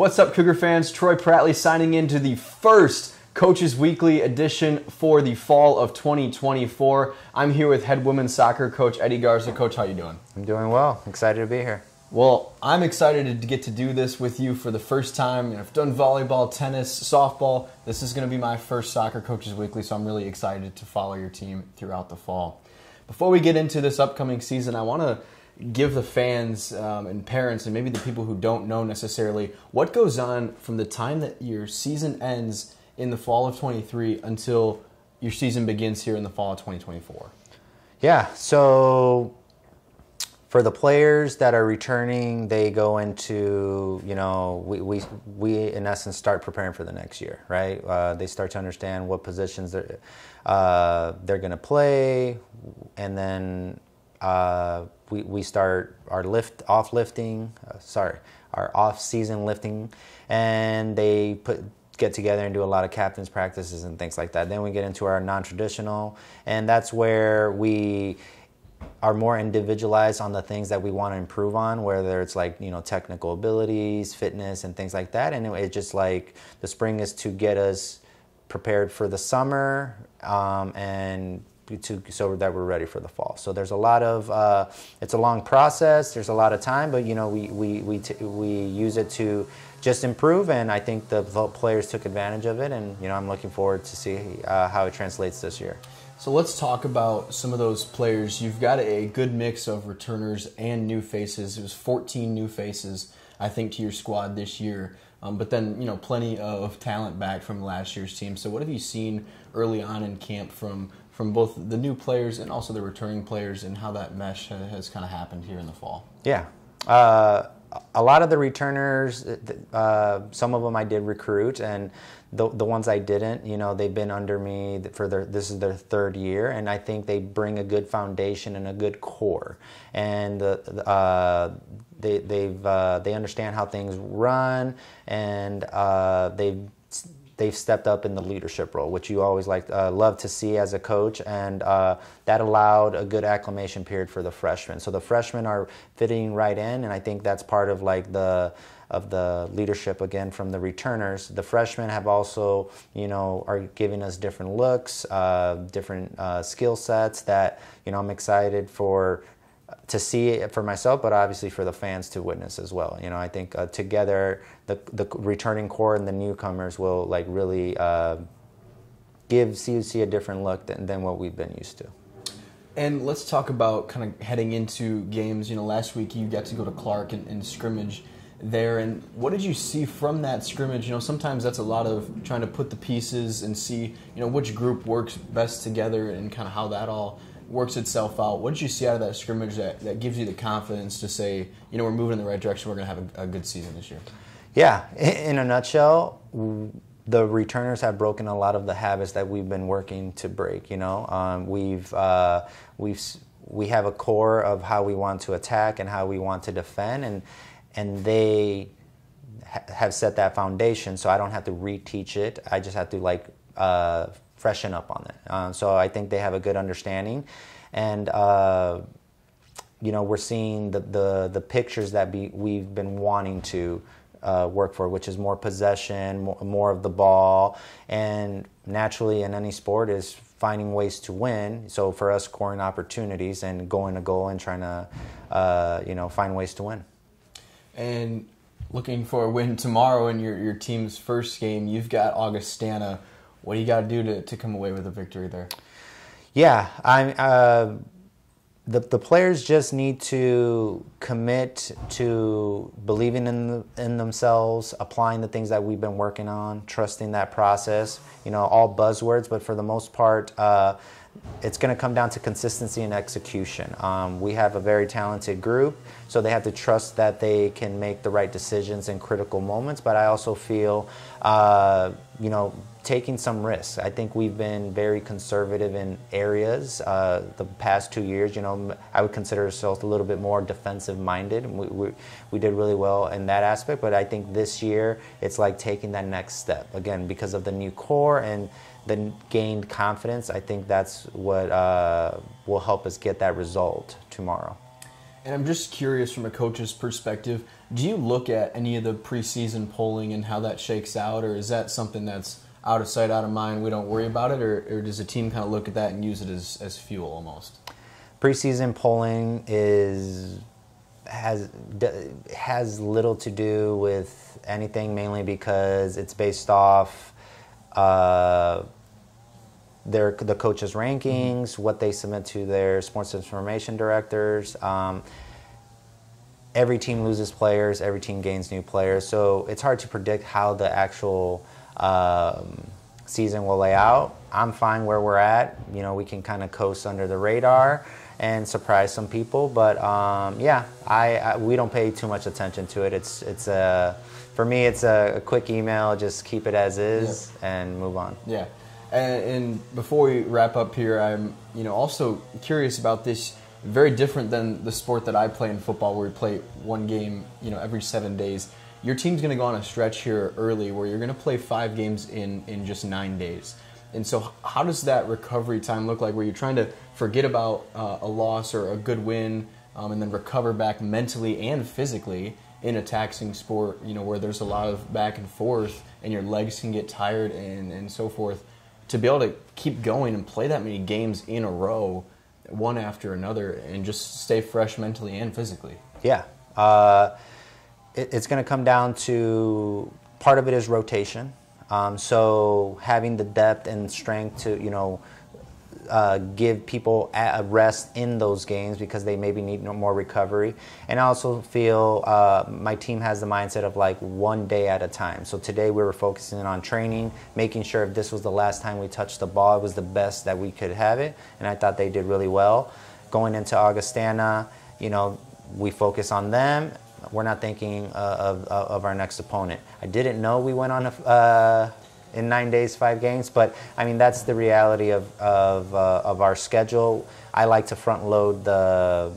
What's up, Cougar fans? Troy Prattley signing into the first Coaches Weekly edition for the fall of 2024. I'm here with head women's soccer coach Eddie Garza. Coach, how you doing? I'm doing well. Excited to be here. Well, I'm excited to get to do this with you for the first time. I've done volleyball, tennis, softball. This is going to be my first Soccer Coaches Weekly, so I'm really excited to follow your team throughout the fall. Before we get into this upcoming season, I want to give the fans um, and parents and maybe the people who don't know necessarily what goes on from the time that your season ends in the fall of 23 until your season begins here in the fall of 2024 yeah so for the players that are returning they go into you know we, we, we in essence start preparing for the next year right? Uh, they start to understand what positions they're, uh, they're going to play and then uh, we, we start our lift off lifting, uh, sorry, our off season lifting, and they put get together and do a lot of captains practices and things like that. Then we get into our non traditional, and that's where we are more individualized on the things that we want to improve on, whether it's like you know technical abilities, fitness, and things like that. And it, it's just like the spring is to get us prepared for the summer um, and to so that we're ready for the fall. So there's a lot of uh, it's a long process. There's a lot of time, but you know we we we t- we use it to just improve, and I think the players took advantage of it, and you know I'm looking forward to see uh, how it translates this year. So let's talk about some of those players. You've got a good mix of returners and new faces. It was 14 new faces, I think, to your squad this year. Um, but then, you know, plenty of talent back from last year's team. So, what have you seen early on in camp from from both the new players and also the returning players and how that mesh has kind of happened here in the fall? Yeah. Uh, a lot of the returners, uh, uh, some of them I did recruit, and the, the ones I didn't, you know, they've been under me for their this is their third year, and I think they bring a good foundation and a good core, and uh, they they've uh, they understand how things run, and uh, they've they've stepped up in the leadership role, which you always like uh, love to see as a coach, and uh, that allowed a good acclimation period for the freshmen. So the freshmen are fitting right in, and I think that's part of like the of the leadership again from the returners. The freshmen have also, you know, are giving us different looks, uh, different uh, skill sets that you know I'm excited for to see it for myself, but obviously for the fans to witness as well. You know, I think uh, together the the returning core and the newcomers will like really uh, give CUC a different look than, than what we've been used to. And let's talk about kind of heading into games. You know, last week you got to go to Clark and, and scrimmage there, and what did you see from that scrimmage? You know, sometimes that's a lot of trying to put the pieces and see, you know, which group works best together and kind of how that all works itself out. What did you see out of that scrimmage that, that gives you the confidence to say, you know, we're moving in the right direction, we're going to have a, a good season this year? Yeah, in a nutshell, the returners have broken a lot of the habits that we've been working to break. You know, um, we've uh, we've we have a core of how we want to attack and how we want to defend, and and they ha- have set that foundation. So I don't have to reteach it. I just have to like uh, freshen up on it. Uh, so I think they have a good understanding, and uh, you know we're seeing the the, the pictures that be, we've been wanting to. Uh, work for, which is more possession, more, more, of the ball, and naturally in any sport is finding ways to win. So for us, scoring opportunities and going to goal and trying to, uh, you know, find ways to win. And looking for a win tomorrow in your, your team's first game, you've got Augustana what do you got to do to, to come away with a victory there? Yeah, I uh, the the players just need to commit to believing in in themselves, applying the things that we've been working on, trusting that process. You know, all buzzwords, but for the most part. Uh, it's going to come down to consistency and execution. Um, we have a very talented group, so they have to trust that they can make the right decisions in critical moments. But I also feel, uh, you know, taking some risks. I think we've been very conservative in areas uh, the past two years. You know, I would consider ourselves a little bit more defensive minded. We, we, we did really well in that aspect, but I think this year it's like taking that next step again because of the new core and the gained confidence. I think that's what uh, will help us get that result tomorrow. And I'm just curious from a coach's perspective, do you look at any of the preseason polling and how that shakes out, or is that something that's out of sight, out of mind, we don't worry about it, or, or does the team kind of look at that and use it as, as fuel almost? Preseason polling is has has little to do with anything, mainly because it's based off uh, their the coaches' rankings, mm-hmm. what they submit to their sports information directors. Um, every team loses players, every team gains new players, so it's hard to predict how the actual um, season will lay out. I'm fine where we're at. You know, we can kind of coast under the radar and surprise some people. But um, yeah, I, I, we don't pay too much attention to it. It's it's a for me it's a, a quick email. Just keep it as is yep. and move on. Yeah. And, and before we wrap up here, I'm you know also curious about this. Very different than the sport that I play in football, where we play one game you know every seven days your team's going to go on a stretch here early where you're going to play five games in in just nine days. And so, how does that recovery time look like? Where you're trying to forget about uh, a loss or a good win, um, and then recover back mentally and physically in a taxing sport, you know, where there's a lot of back and forth, and your legs can get tired and and so forth. To be able to keep going and play that many games in a row, one after another, and just stay fresh mentally and physically. Yeah. Uh it, it's going to come down to part of it is rotation. Um, so having the depth and strength to you know uh, give people a rest in those games because they maybe need more recovery. And I also feel uh, my team has the mindset of like one day at a time. So today we were focusing on training, making sure if this was the last time we touched the ball, it was the best that we could have it. And I thought they did really well. Going into Augustana, you know, we focus on them we're not thinking uh, of, uh, of our next opponent. I didn't know we went on a, uh, in nine days, five games, but I mean that's the reality of of, uh, of our schedule. I like to front load the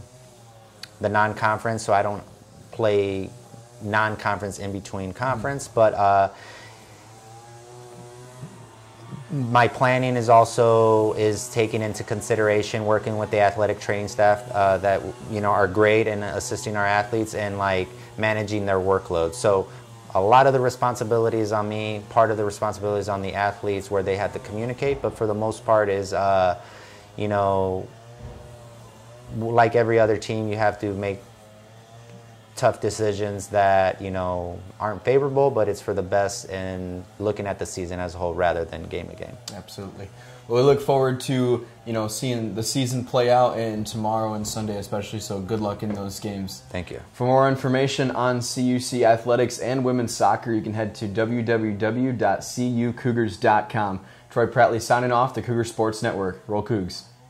the non-conference, so I don't play non-conference in between conference, mm-hmm. but uh, my planning is also is taking into consideration working with the athletic training staff uh, that you know are great and assisting our athletes and like managing their workload. So a lot of the responsibility is on me. Part of the responsibility is on the athletes where they have to communicate, but for the most part is uh, you know like every other team, you have to make tough decisions that you know aren't favorable, but it's for the best in looking at the season as a whole rather than game to game. Absolutely. Well, we look forward to you know seeing the season play out and tomorrow and Sunday especially. So good luck in those games. Thank you. For more information on CUC athletics and women's soccer, you can head to www.cucougars.com. Troy Prattley signing off the Cougar Sports Network. Roll Cougs.